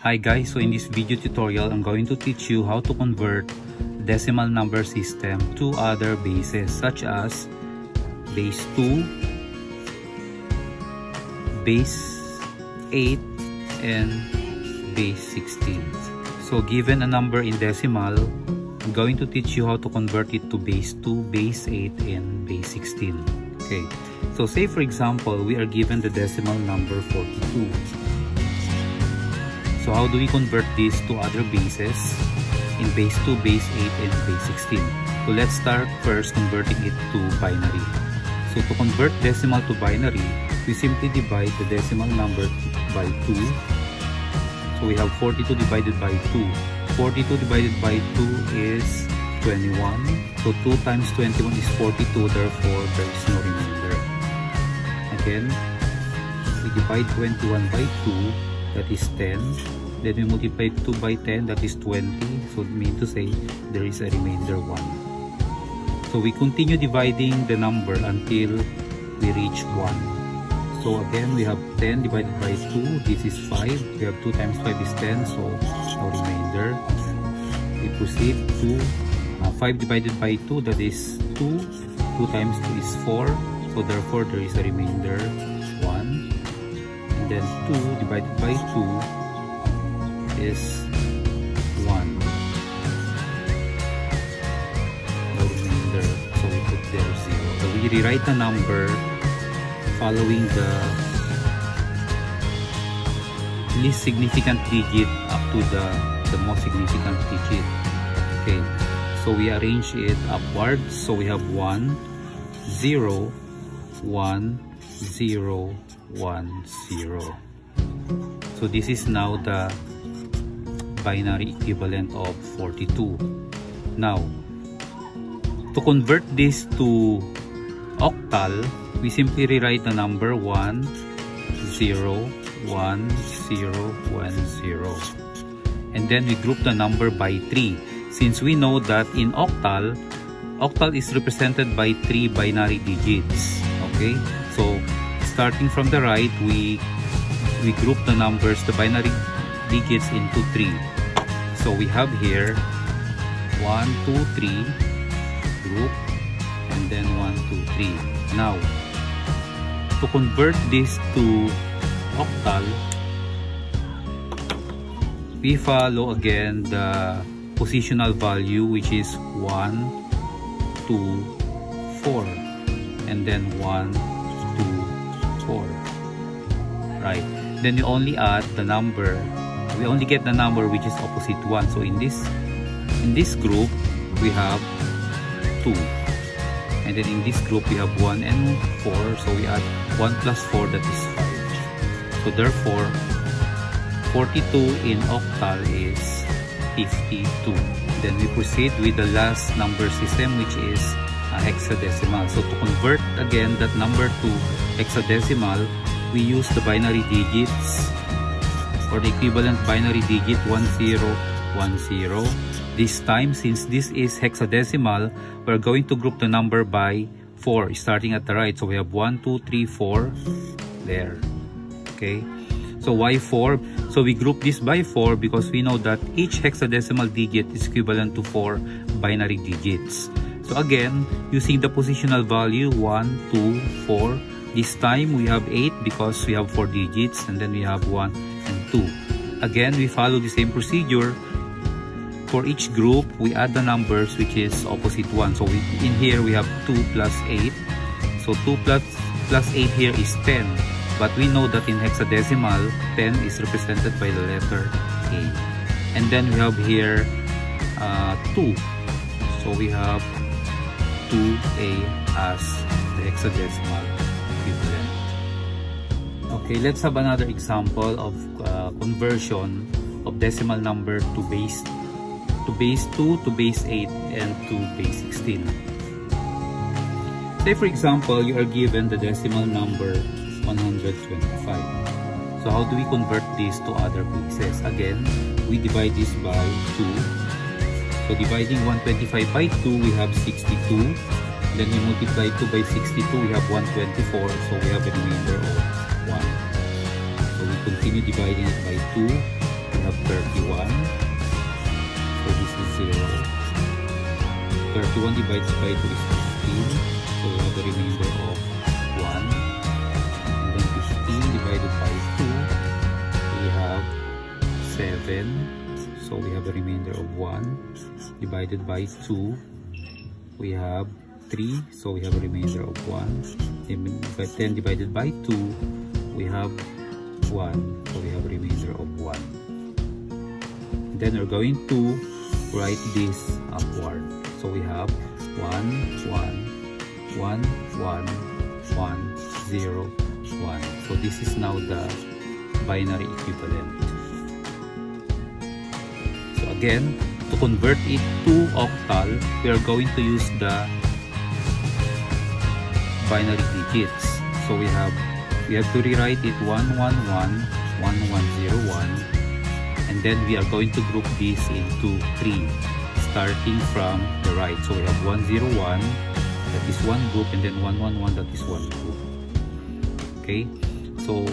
Hi guys, so in this video tutorial, I'm going to teach you how to convert decimal number system to other bases such as base 2, base 8, and base 16. So given a number in decimal, I'm going to teach you how to convert it to base 2, base 8, and base 16. Okay, so say for example, we are given the decimal number 42. So how do we convert this to other bases in base 2, base 8, and base 16? So let's start first converting it to binary. So to convert decimal to binary, we simply divide the decimal number by 2. So we have 42 divided by 2. 42 divided by 2 is 21. So 2 times 21 is 42, therefore there is no remainder. Again, we divide 21 by 2, that is 10. Then we multiply 2 by 10, that is 20. So it means to say there is a remainder 1. So we continue dividing the number until we reach 1. So again, we have 10 divided by 2. This is 5. We have 2 times 5 is 10. So no remainder. We proceed to uh, 5 divided by 2. That is 2. 2 times 2 is 4. So therefore, there is a remainder 1. And then 2 divided by 2 is 1. No remainder. So we put there 0. So we rewrite the number following the least significant digit up to the, the most significant digit. Okay, so we arrange it upwards. So we have 1, 0, 1, 0, 1, 0. So this is now the binary equivalent of 42. Now, to convert this to octal, we simply rewrite the number 1, 0, 1, 0, 1, 0. And then we group the number by 3. Since we know that in octal, octal is represented by 3 binary digits. Okay? So, starting from the right, we we group the numbers, the binary digits into 3. So, we have here 1, 2, 3, group, and then 1, 2, 3. Now, to convert this to octal, we follow again the positional value which is 1, 2, 4 and then 1, 2, 4 right? Then we only add the number. We only get the number which is opposite 1 so in this in this group we have 2 and then in this group we have 1 and 4 so we add 1 plus 4 that is 5 so therefore 42 in octal is 52 then we proceed with the last number system which is uh, hexadecimal. So to convert again that number to hexadecimal we use the binary digits or the equivalent binary digit 1010 this time since this is hexadecimal we're going to group the number by 4 starting at the right. So we have 1 2 3 4 there okay? So why 4 so we group this by 4 because we know that each hexadecimal digit is equivalent to 4 binary digits. So again using the positional value 1 2 4 this time we have 8 because we have 4 digits and then we have 1 and 2 again we follow the same procedure. For each group we add the numbers which is opposite 1 so we, in here we have 2 plus 8 so 2 plus plus 8 here is 10 but we know that in hexadecimal 10 is represented by the letter A. And then we have here uh, 2 so we have 2A as the hexadecimal okay let's have another example of uh, conversion of decimal number to base to base 2 to base 8 and to base 16 say for example you are given the decimal number 125 so how do we convert this to other bases again we divide this by 2 so dividing 125 by 2 we have 62 then we multiply 2 by 62 we have 124 so we have a remainder of 1 so we continue dividing it by 2 we have 31 so this is 0 31 divided by 2 is 15 so we have the remainder of 1 and then 15 divided by 2 we have 7 so we have a remainder of 1 divided by 2 we have 3 so we have a remainder of 1 10 divided by 2 we have 1 so we have remainder of 1 then we're going to write this upward. So we have 1 1 1 1 1 0 1 so this is now the binary equivalent. So again to convert it to octal we are going to use the binary digits. So we have we have to rewrite it 111 1101 and then we are going to group this into three starting from the right. So we have 101 that is one group and then 111 that is one group. Okay, so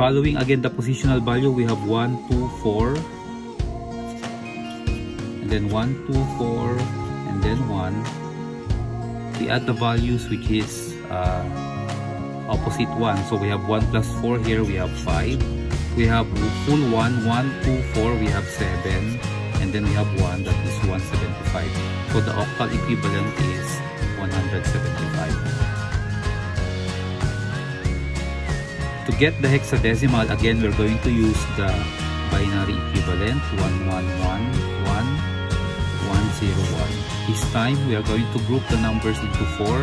following again the positional value we have 1, 2, 4 and then 1, 2, 4 and then 1 we add the values which is uh, opposite 1 so we have 1 plus 4 here we have 5 we have full 1 1 2 4 we have 7 and then we have 1 that is 175 so the octal equivalent is 175 to get the hexadecimal again we're going to use the binary equivalent 111 101. This time, we are going to group the numbers into 4,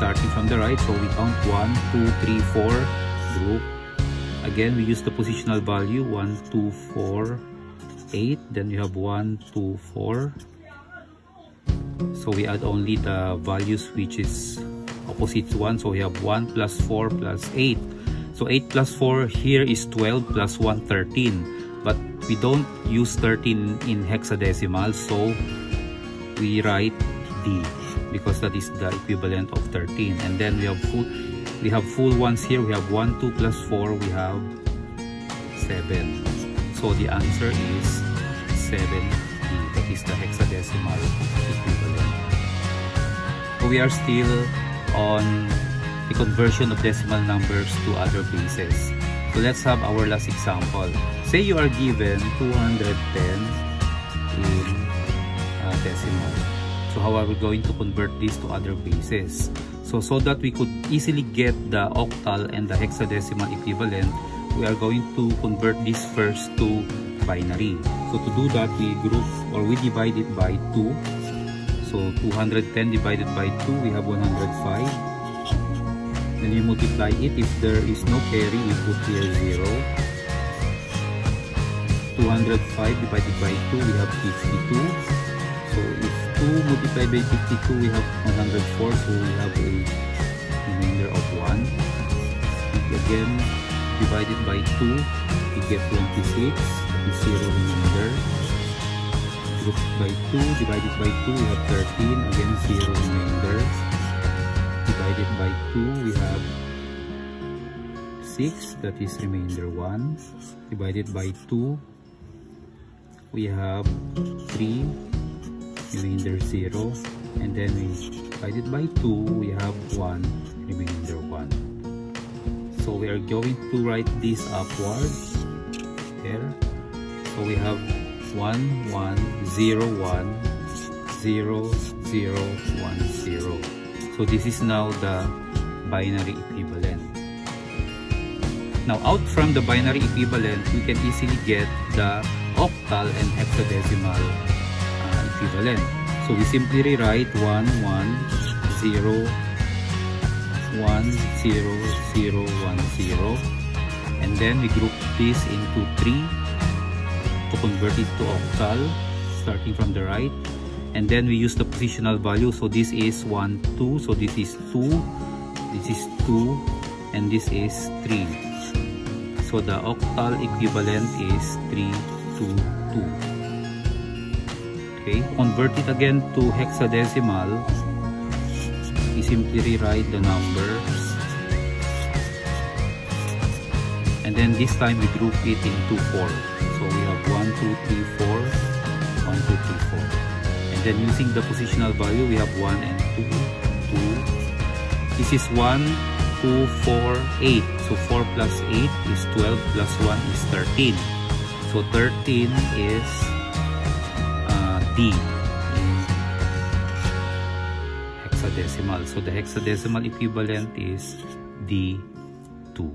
starting from the right. So we count 1, 2, 3, 4, group. Again, we use the positional value 1, 2, 4, 8. Then we have 1, 2, 4. So we add only the values which is opposite to 1. So we have 1 plus 4 plus 8. So 8 plus 4 here is 12 plus 1, 13. But we don't use 13 in hexadecimal. So we write D because that is the equivalent of 13 and then we have full we have full ones here. We have 1 2 plus 4 we have 7 so the answer is 7 D. That is the hexadecimal equivalent. We are still on the conversion of decimal numbers to other bases so let's have our last example. Say you are given 210 in decimal. So how are we going to convert this to other bases? So, so that we could easily get the octal and the hexadecimal equivalent, we are going to convert this first to binary. So to do that, we group or we divide it by 2. So 210 divided by 2, we have 105. Then we multiply it. If there is no carry, we put here 0. 205 divided by 2, we have 52. So if 2 multiplied by 52, we have 104. So we have a remainder of 1. If again, divided by 2, we get 26. That is 0 remainder. Grouped by 2, divided by 2, we have 13. Again, 0 remainder. Divided by 2, we have 6. That is remainder 1. Divided by 2, we have 3 remainder 0 and then we divide it by 2 we have 1 remainder 1 so we are going to write this upwards here. So we have 1 1 0 1 0 0 1 0 so this is now the binary equivalent. Now out from the binary equivalent we can easily get the octal and hexadecimal equivalent. So we simply rewrite 1, 1, 0, 1, 0, 0, 1, 0. And then we group this into 3 to convert it to octal starting from the right. And then we use the positional value. So this is 1, 2. So this is 2. This is 2. And this is 3. So the octal equivalent is 3, 2, 2 okay convert it again to hexadecimal we simply rewrite the numbers and then this time we group it into 4 so we have 2, 3, 4, 1, 2, 3, 4. And then using the positional value, we have 1 and 2, 2. This is 1, 2, 4, 8. So 4 plus 8 is 12 plus 1 is 13. So 13 is Hexadecimal. So the hexadecimal equivalent is D2.